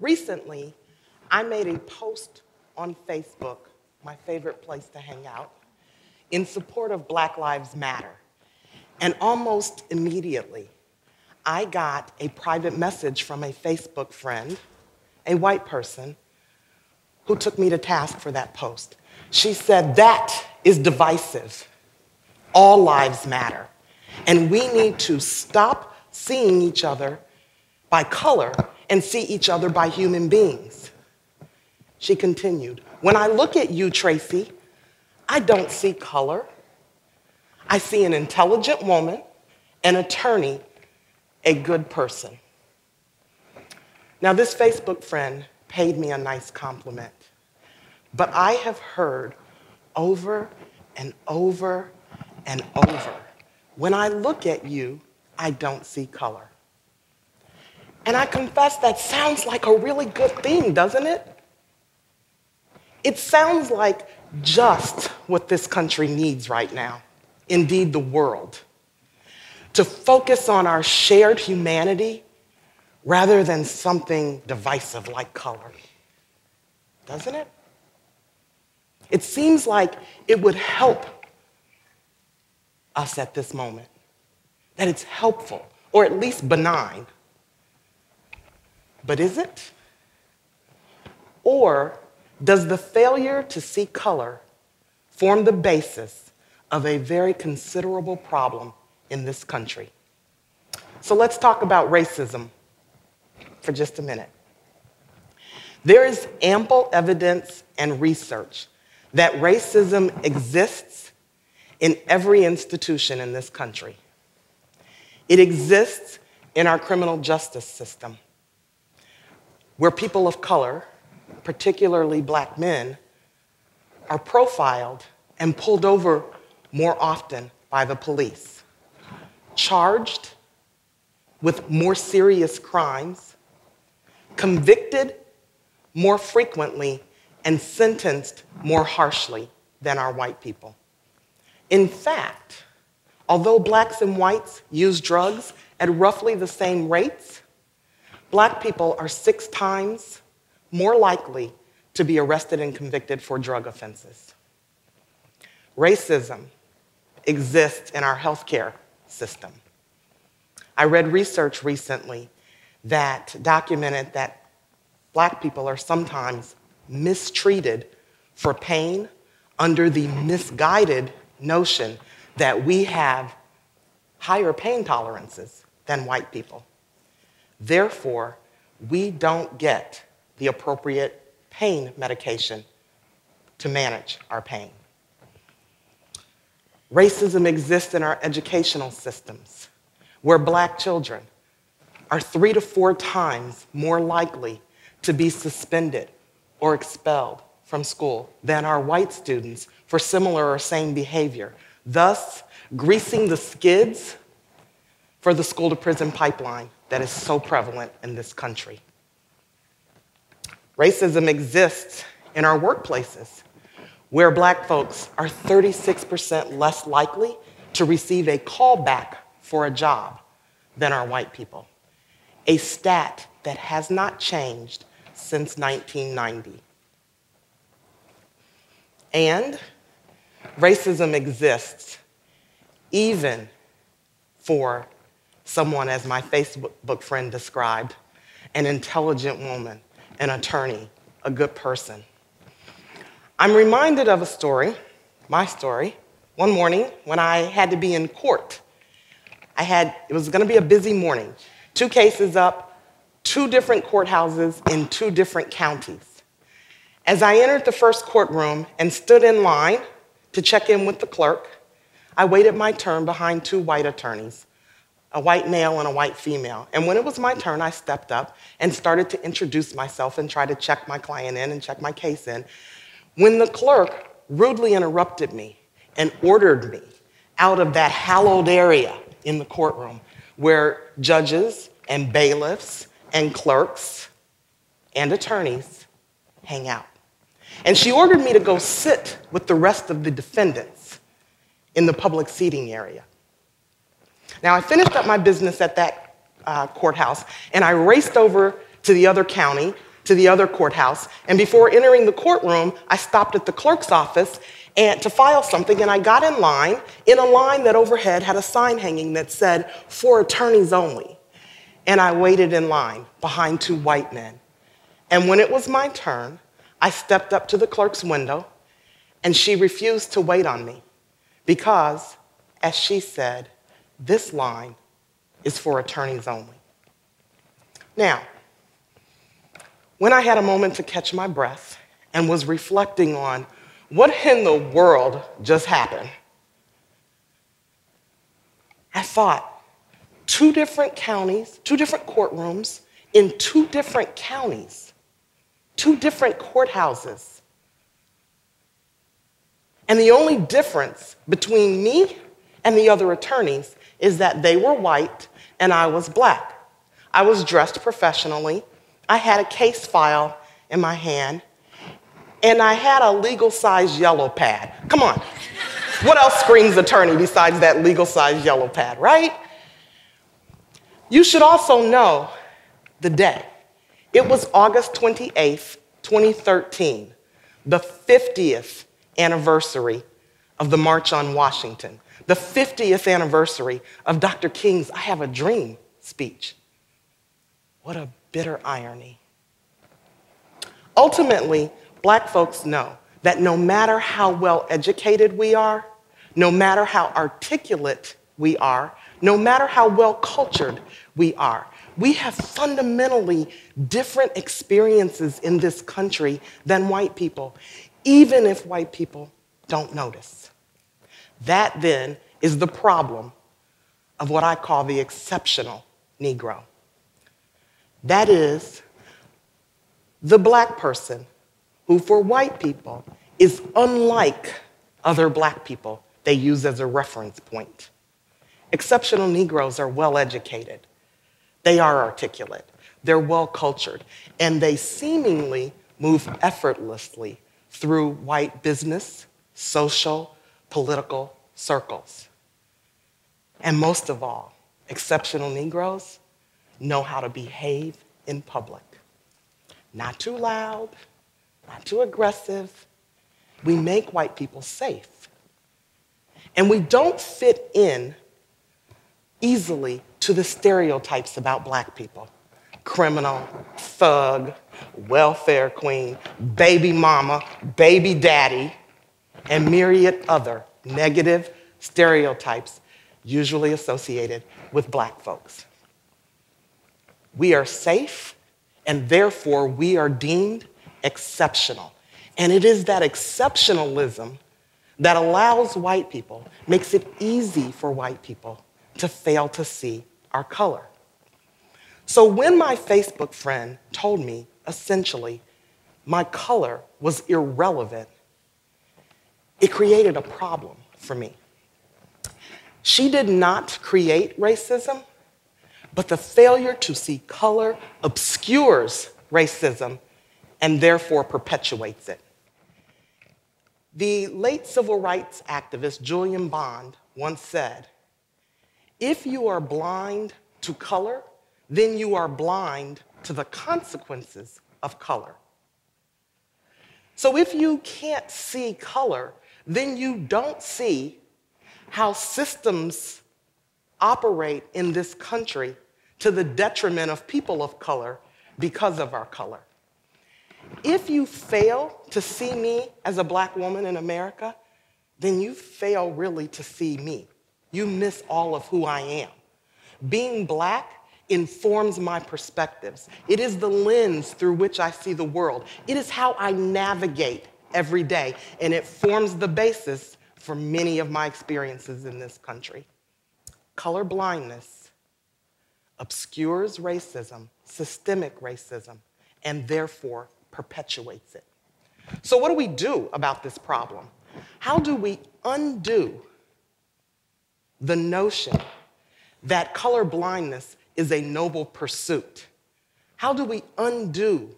Recently, I made a post on Facebook, my favorite place to hang out, in support of Black Lives Matter. And almost immediately, I got a private message from a Facebook friend, a white person, who took me to task for that post. She said, That is divisive. All lives matter. And we need to stop seeing each other by color and see each other by human beings. She continued, When I look at you, Traci, I don't see color. I see an intelligent woman, an attorney, a good person. Now, this Facebook friend paid me a nice compliment, but I have heard over and over and over when I look at you, I don't see color. And I confess that sounds like a really good thing, doesn't it? It sounds like just what this country needs right now, indeed, the world. To focus on our shared humanity rather than something divisive like color. Doesn't it? It seems like it would help us at this moment, that it's helpful or at least benign. But is it? Or does the failure to see color form the basis of a very considerable problem in this country? So let's talk about racism for just a minute. There is ample evidence and research that racism exists in every institution in this country. It exists in our criminal justice system where people of color, particularly black men, are profiled and pulled over more often by the police, charged with more serious crimes, convicted more frequently, and sentenced more harshly than our white people. In fact, although blacks and whites use drugs at roughly the same rates, black people are six times more likely to be arrested and convicted for drug offenses. Racism exists in our healthcare system. I read research recently that documented that black people are sometimes mistreated for pain under the misguided notion that we have higher pain tolerances than white people. Therefore, we don't get the appropriate pain medication to manage our pain. Racism exists in our educational systems, where black children are three to four times more likely to be suspended or expelled from school than are white students for similar or same behavior, thus greasing the skids for the school to prison pipeline that is so prevalent in this country. Racism exists in our workplaces, where black folks are 36% less likely to receive a callback for a job than are white people, a stat that has not changed since 1990. And racism exists even for someone, as my Facebook friend described, an intelligent woman, an attorney, a good person. I'm reminded of a story, my story, one morning when I had to be in court. I had, it was gonna be a busy morning, two cases up, two different courthouses in two different counties. As I entered the first courtroom and stood in line to check in with the clerk, I waited my turn behind two white attorneys a white male and a white female. And when it was my turn, I stepped up and started to introduce myself and try to check my client in and check my case in. When the clerk rudely interrupted me and ordered me out of that hallowed area in the courtroom where judges and bailiffs and clerks and attorneys hang out. And she ordered me to go sit with the rest of the defendants in the public seating area. Now, I finished up my business at that uh, courthouse, and I raced over to the other county, to the other courthouse, and before entering the courtroom, I stopped at the clerk's office and to file something, and I got in line in a line that overhead had a sign hanging that said, for attorneys only. And I waited in line behind two white men. And when it was my turn, I stepped up to the clerk's window, and she refused to wait on me because, as she said, this line is for attorneys only. Now, when I had a moment to catch my breath and was reflecting on what in the world just happened, I thought two different counties, two different courtrooms in two different counties, two different courthouses. And the only difference between me and the other attorneys is that they were white and I was black. I was dressed professionally. I had a case file in my hand, and I had a legal size yellow pad. Come on. What else screams attorney besides that legal size yellow pad, right? You should also know the day. It was August 28th, 2013, the 50th anniversary of the March on Washington the 50th anniversary of Dr. King's I Have a Dream speech. What a bitter irony. Ultimately, black folks know that no matter how well educated we are, no matter how articulate we are, no matter how well cultured we are, we have fundamentally different experiences in this country than white people, even if white people don't notice. That then is the problem of what I call the exceptional Negro. That is the black person who, for white people, is unlike other black people they use as a reference point. Exceptional Negroes are well educated, they are articulate, they're well cultured, and they seemingly move effortlessly through white business, social, political circles. And most of all, exceptional Negroes know how to behave in public. Not too loud, not too aggressive. We make white people safe. And we don't fit in easily to the stereotypes about black people criminal, thug, welfare queen, baby mama, baby daddy and myriad other negative stereotypes usually associated with black folks. We are safe, and therefore we are deemed exceptional. And it is that exceptionalism that allows white people, makes it easy for white people to fail to see our color. So when my Facebook friend told me, essentially, my color was irrelevant it created a problem for me. She did not create racism, but the failure to see color obscures racism and therefore perpetuates it. The late civil rights activist Julian Bond once said, If you are blind to color, then you are blind to the consequences of color. So if you can't see color, then you don't see how systems operate in this country to the detriment of people of color because of our color. If you fail to see me as a black woman in America, then you fail really to see me. You miss all of who I am. Being black informs my perspectives. It is the lens through which I see the world. It is how I navigate every day, and it forms the basis for many of my experiences in this country. Color blindness obscures racism, systemic racism, and therefore perpetuates it. So, what do we do about this problem? How do we undo the notion that color blindness is a noble pursuit? How do we undo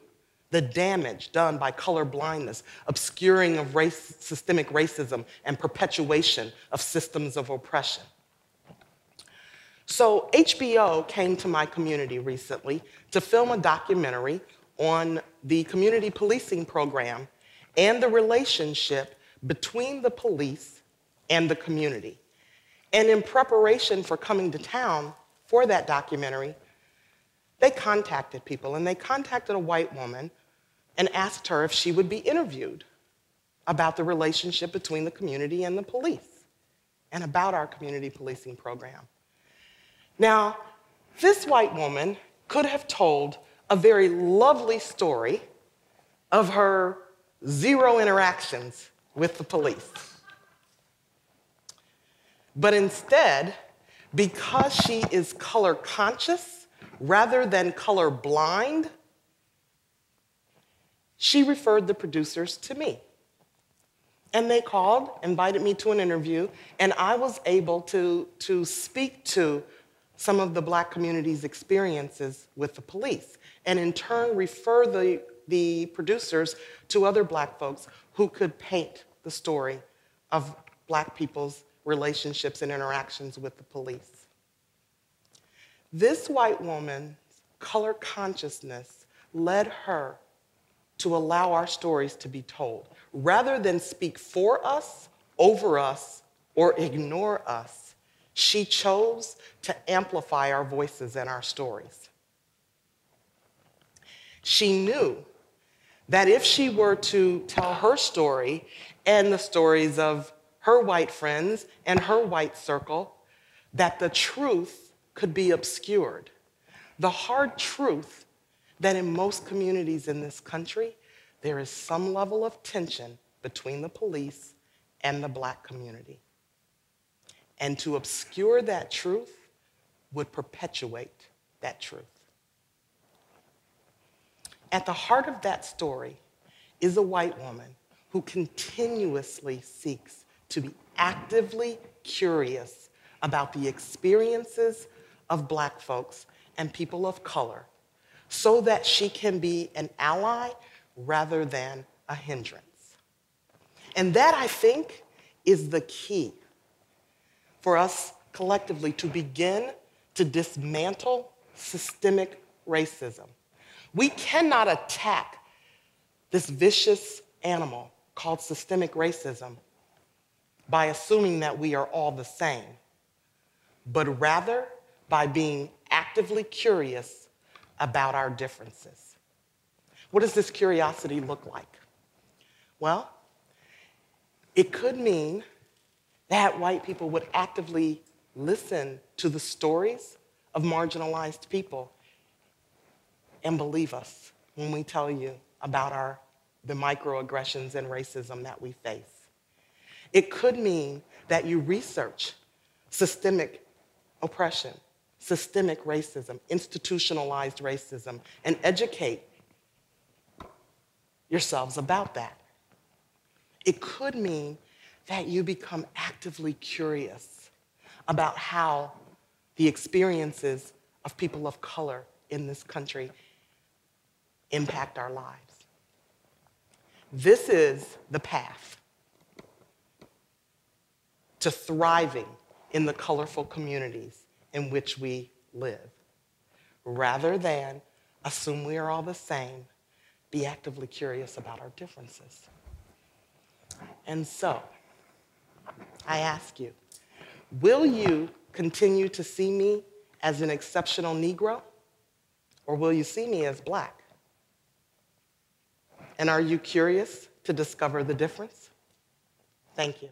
the damage done by color blindness, obscuring of race, systemic racism, and perpetuation of systems of oppression. So, HBO came to my community recently to film a documentary on the community policing program and the relationship between the police and the community. And in preparation for coming to town for that documentary, they contacted people and they contacted a white woman and asked her if she would be interviewed about the relationship between the community and the police and about our community policing program. Now, this white woman could have told a very lovely story of her zero interactions with the police. But instead, because she is color conscious rather than color blind, she referred the producers to me. And they called, invited me to an interview, and I was able to, to speak to some of the black community's experiences with the police, and in turn refer the, the producers to other black folks who could paint the story of black people's relationships and interactions with the police. This white woman's color consciousness led her to allow our stories to be told. Rather than speak for us, over us, or ignore us, she chose to amplify our voices and our stories. She knew that if she were to tell her story and the stories of her white friends and her white circle, that the truth could be obscured. The hard truth that in most communities in this country, there is some level of tension between the police and the black community. And to obscure that truth would perpetuate that truth. At the heart of that story is a white woman who continuously seeks to be actively curious about the experiences of black folks and people of color so that she can be an ally rather than a hindrance. And that, I think, is the key for us collectively to begin to dismantle systemic racism. We cannot attack this vicious animal called systemic racism by assuming that we are all the same, but rather by being actively curious about our differences. What does this curiosity look like? Well, it could mean that white people would actively listen to the stories of marginalized people and believe us when we tell you about our, the microaggressions and racism that we face. It could mean that you research systemic oppression, systemic racism, institutionalized racism, and educate yourselves about that. It could mean that you become actively curious about how the experiences of people of color in this country impact our lives. This is the path to thriving in the colorful communities in which we live. Rather than assume we are all the same, be actively curious about our differences. And so, I ask you, will you continue to see me as an exceptional Negro, or will you see me as black? And are you curious to discover the difference? Thank you.